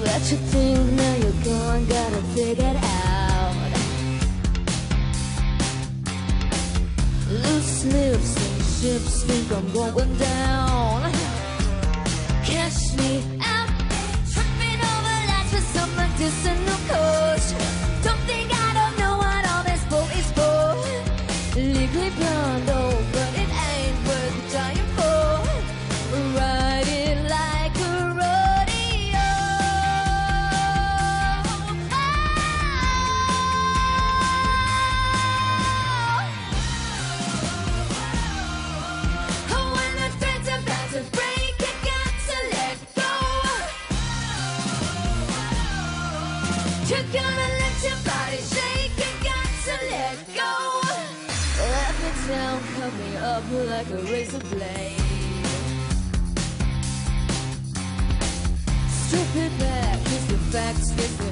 What you think now you're gone, gotta figure it out. Loose lips and ships think I'm going down. Cash me out, tripping over lights with some medicinal coach. Don't think I don't know what all this bull is for. Legally blonde, You're gonna let your body shake, got to let go. Let me down, cut me up like a razor blade. Back, the facts, it,